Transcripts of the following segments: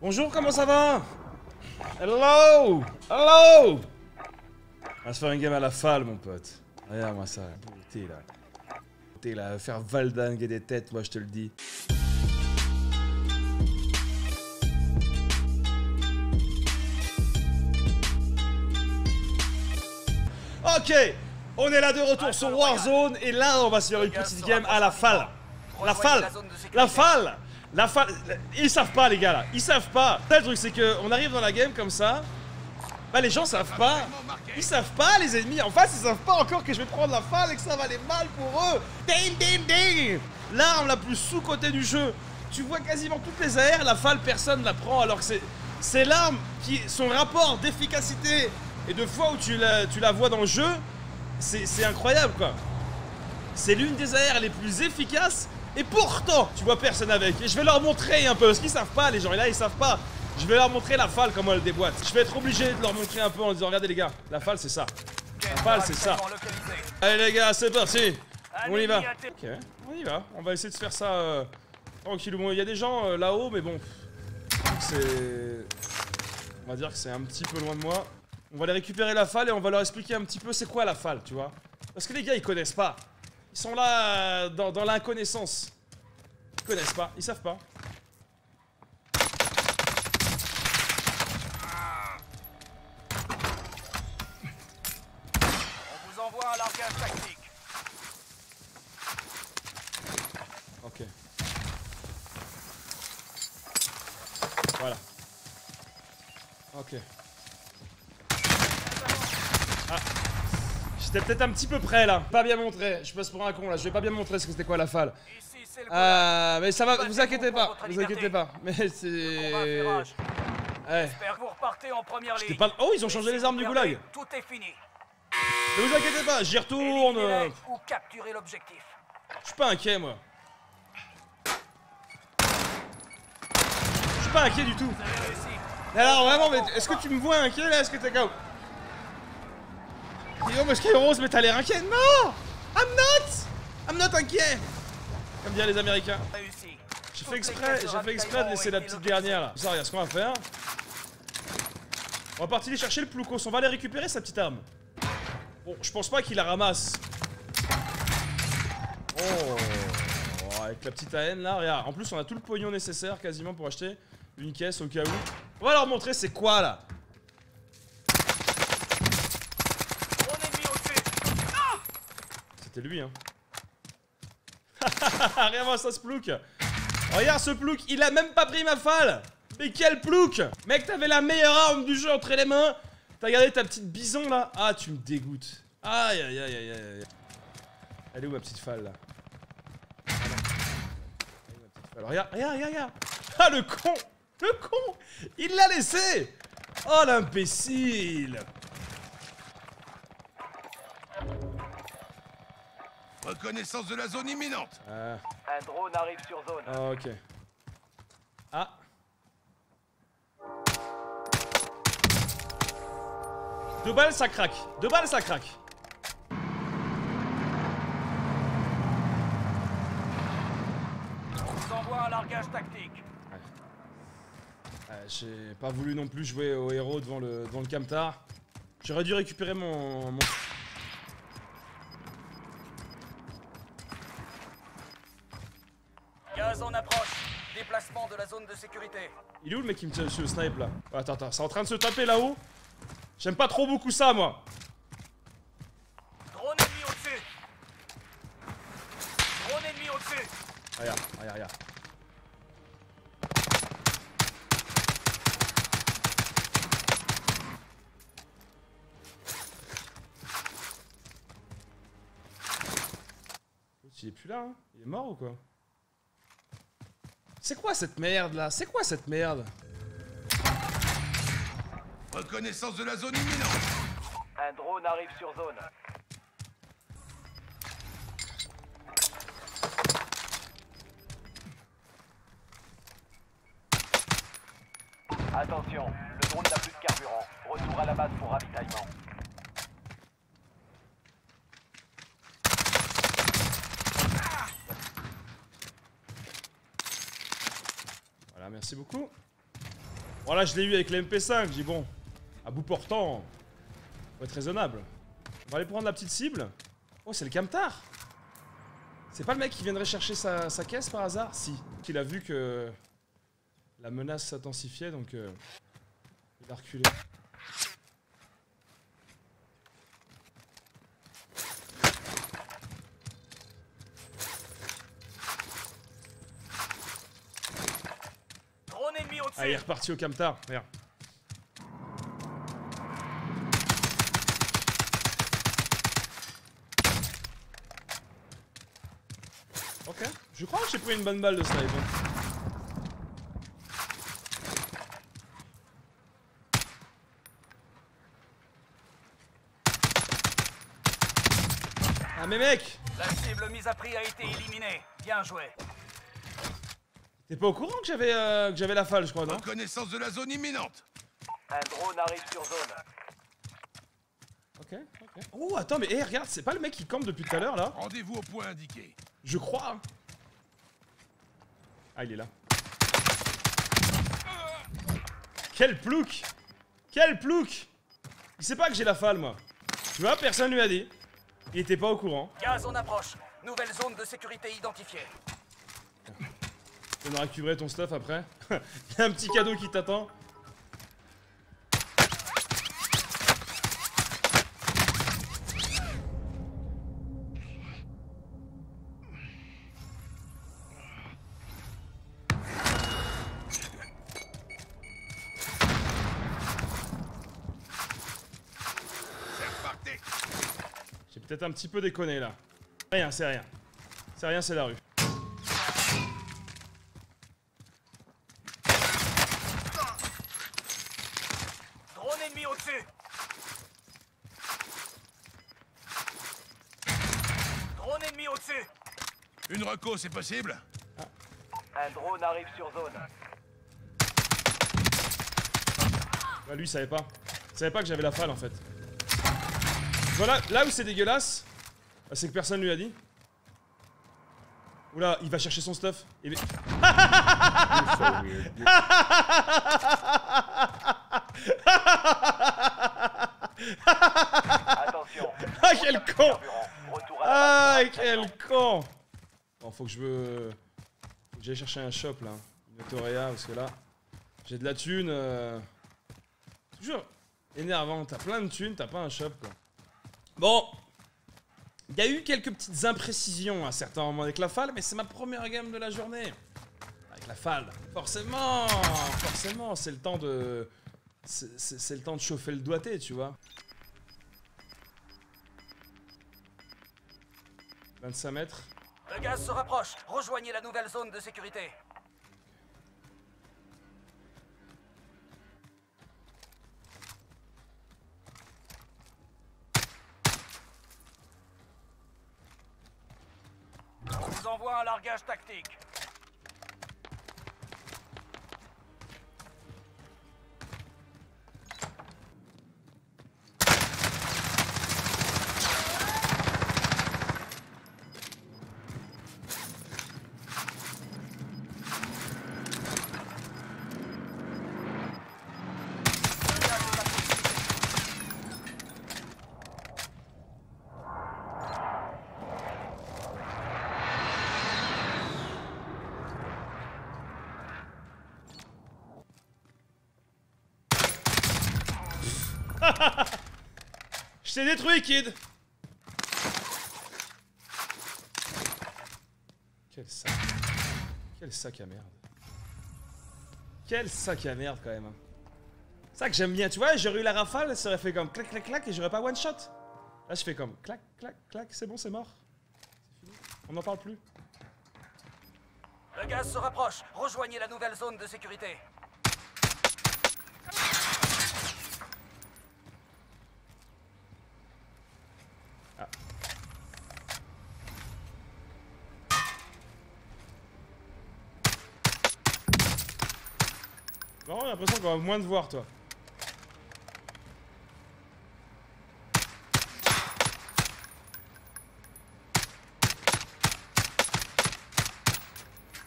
Bonjour, comment ça va? Hello Hello On va se faire une game à la falle, mon pote. Regarde-moi ça, la beauté, là. Beauté, là, faire valdingue des têtes, moi, je te le dis. Ok On est là de retour sur Warzone, et là, on va se faire une petite game à la falle. La falle La falle La falle Ils savent pas, les gars, là. Ils savent pas. Le truc, c'est que on arrive dans la game comme ça. Bah, les gens savent pas. Ils savent pas, les ennemis. En face, ils savent pas encore que je vais prendre la falle et que ça va aller mal pour eux. Ding, ding, ding L'arme la plus sous-cotée du jeu. Tu vois quasiment toutes les AR, la falle, personne la prend. Alors que c'est c'est l'arme qui. Son rapport d'efficacité et de fois où tu la, tu la vois dans le jeu, c'est incroyable, quoi. C'est l'une des AR les plus efficaces et pourtant, tu vois personne avec. Et je vais leur montrer un peu, parce qu'ils savent pas, les gens, et là, ils savent pas. Je vais leur montrer la falle, comment elle déboîte. Je vais être obligé de leur montrer un peu en disant, regardez les gars, la falle, c'est ça. La falle, c'est ça. Allez les gars, c'est parti. On y va. Ok, on y va. On va essayer de se faire ça euh, tranquillement. Il y a des gens euh, là-haut, mais bon, c'est... On va dire que c'est un petit peu loin de moi. On va aller récupérer la falle et on va leur expliquer un petit peu c'est quoi la falle, tu vois. Parce que les gars, ils connaissent pas. Ils sont là euh, dans, dans l'inconnaissance. Ils connaissent pas, ils savent pas. On vous envoie un largage tactique. Ok. Voilà. Ok. Ah. J'étais peut-être un petit peu près là. Pas bien montré. Je passe pour un con là. Je vais pas bien montrer ce que c'était quoi la falle. Euh, mais ça va, vous inquiétez pas. Vous inquiétez pas. Mais c'est. virage. Ouais. J'étais pas- Oh, ils ont changé les armes du goulag. Tout est fini. Ne vous inquiétez pas, j'y retourne. Ou l'objectif. Je suis pas inquiet moi. Je suis pas inquiet du tout. Alors vraiment, mais est-ce que tu me vois inquiet là? Est-ce que t'es comme. Yo, mais Rose, mais t'as l'air inquiet Non I'm not I'm not inquiet Comme dirait les Américains. J'ai fait exprès, j'ai fait exprès de laisser la petite dernière là. Ça, regarde ce qu'on va faire. On va partir aller chercher le Ploucos. On va aller récupérer sa petite arme. Bon, je pense pas qu'il la ramasse. Oh, Oh, avec la petite AN là, regarde. En plus, on a tout le pognon nécessaire quasiment pour acheter une caisse au cas où. On va leur montrer c'est quoi là? Drone ennemi au-dessus. C'était lui, hein. Regarde-moi ça, ce plouc. Regarde ce plouc, il a même pas pris ma falle. Mais quel plouc Mec, t'avais la meilleure arme du jeu entre les mains. T'as gardé ta petite bison là. Ah, tu me dégoûtes. Aïe, aïe, aïe, aïe, aïe. Elle est où ma petite falle là? Falle? Regarde, regarde, regarde, regarde. Ah, le con Le con Il l'a laissé Oh, l'imbécile Reconnaissance de la zone imminente. Ah. Un drone arrive sur zone. Ah, ok. Ah. Deux balles, ça craque. Deux balles, ça craque. On vous envoie un largage tactique. Euh, J'ai pas voulu non plus jouer au héros devant le, devant le camtar. J'aurais dû récupérer mon, mon- la zone de sécurité. Il est où le mec qui me tire dessus le snipe là Attends, attends, c'est en train de se taper là-haut J'aime pas trop beaucoup ça moi Drone ennemi au-dessus. Drone ennemi au-dessus. Regarde, regarde, regarde. Il est plus là, hein Il est mort ou quoi? C'est quoi cette merde là? C'est quoi cette merde? Reconnaissance de la zone imminente. Un drone arrive sur zone. Attention, le drone n'a plus de carburant. Retour à la base pour ravitaillement. Voilà, merci beaucoup. Bon là je l'ai eu avec les MP5, j'ai bon, à bout portant, faut être raisonnable. On va aller prendre la petite cible. Oh c'est le camtar C'est pas le mec qui viendrait chercher sa, sa caisse par hasard? Si. Il a vu que la menace s'intensifiait donc euh, il a reculé. Drone ennemi au-dessus. Ah il est reparti au camtar, regarde. Ok, je crois que j'ai pris une bonne balle de snipe. hein. Ah mais mec La cible mise à prix a été éliminée. Bien joué. T'es pas au courant que j'avais euh, que j'avais la falle je crois non Reconnaissance de la zone imminente. Un drone arrive sur zone. Ok, ok. Oh attends mais hé regarde c'est pas le mec qui campe depuis tout à l'heure là Rendez-vous au point indiqué. Je crois. hein. Ah, il est là. Quel plouc Quel plouc Il sait pas que j'ai la falle, moi. Tu vois, personne lui a dit. Il était pas au courant. Gaz en approche. Nouvelle zone de sécurité identifiée. On a récupéré ton stuff après. Il y a un petit cadeau qui t'attend. J'ai peut-être un petit peu déconné là. Rien, c'est rien. C'est rien, c'est la rue. Drone ennemi au-dessus. Drone ennemi au-dessus. C'est possible Un drone arrive sur zone. Bah, lui, il savait pas. Il savait pas que j'avais la falle en fait. Voilà, là où c'est dégueulasse, bah, c'est que personne lui a dit. Oula, il va chercher son stuff. Et... Attention. Ah, quel con Ah, quel con Faut que je. Faut que j'aille chercher un shop là. Une autoréa, parce que là, j'ai de la thune. euh, Toujours énervant. T'as plein de thunes, t'as pas un shop quoi. Bon. Il y a eu quelques petites imprécisions à certains moments avec la falle, mais c'est ma première game de la journée. Avec la falle. Forcément Forcément, c'est le temps de... C'est le temps de chauffer le doigté, tu vois. 25 mètres. Le gaz se rapproche. Rejoignez la nouvelle zone de sécurité. On vous envoie un largage tactique. T'ai détruit, kid Quel sac. Quel sac à merde. Quel sac à merde, quand même. hein. Ça que j'aime bien, tu vois, j'aurais eu la rafale, ça aurait fait comme clac, clac, clac, et j'aurais pas one shot. Là, je fais comme clac, clac, clac, c'est bon, c'est mort. C'est. On n'en parle plus. Le gaz se rapproche. Rejoignez la nouvelle zone de sécurité. Non, j'ai l'impression qu'on va moins te voir, toi.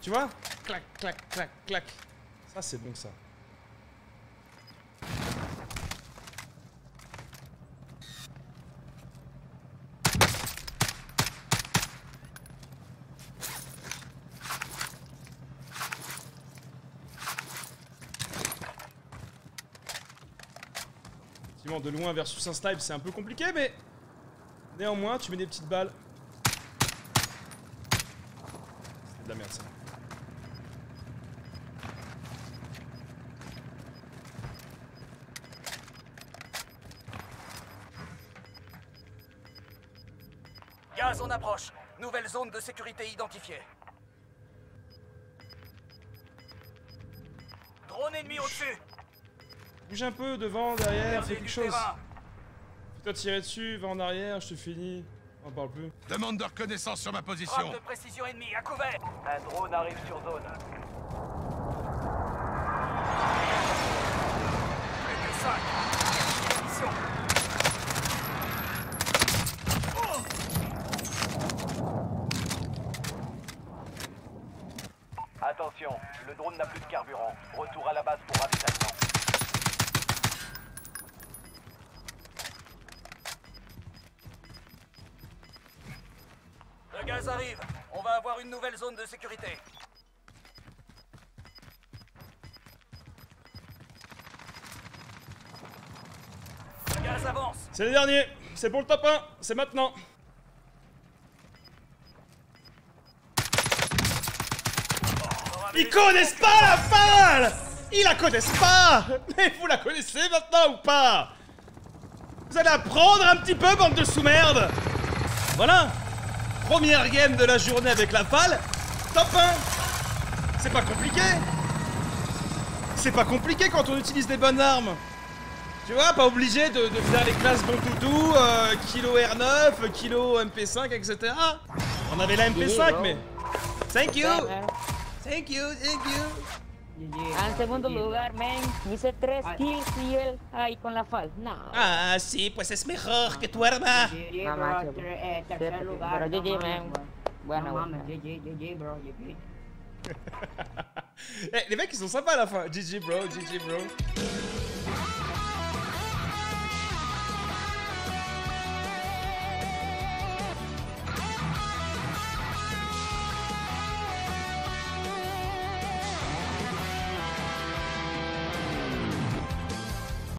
Tu vois? Clac, clac, clac, clac. Ça, c'est bon, ça. De loin versus un snipe, c'est un peu compliqué, mais néanmoins, tu mets des petites balles. C'est de la merde ça. Gaz en approche. Nouvelle zone de sécurité identifiée. Drone ennemi au-dessus. Bouge un peu devant, derrière, fais quelque chose. Fais-toi tirer dessus, va en arrière, je te finis. On parle plus. Demande de reconnaissance sur ma Frappe position. de précision ennemie à couvert. Un drone arrive sur zone. Plus que 5. Mission. Attention, le drone n'a plus de carburant. Retour à la base pour ravitaillement. Gaz arrive. On va avoir une nouvelle zone de sécurité. Le gaz avance. C'est le dernier, c'est pour le top 1, c'est maintenant. Ils connaissent pas la falle Ils la connaissent pas Mais vous la connaissez maintenant ou pas? Vous allez apprendre un petit peu, bande de sous-merde Voilà Première game de la journée avec la falle, top 1 C'est pas compliqué. C'est pas compliqué quand on utilise des bonnes armes. Tu vois, pas obligé de, de faire les classes bon toutou, euh, kilo R9, kilo MP5, etc. On avait la MP5, mais... Thank you. Thank you, thank you En segundo lugar, men, hice tres kills y él ahí con la fal. No. Ah, sí, pues es mejor que tu arma ter- eh, tercer pero lugar. no GG, bro. Bueno, No mames, bueno. GG, GG, bro, GG. Eh, les mecs, ils sont sympas à la fin. GG bro, GG bro.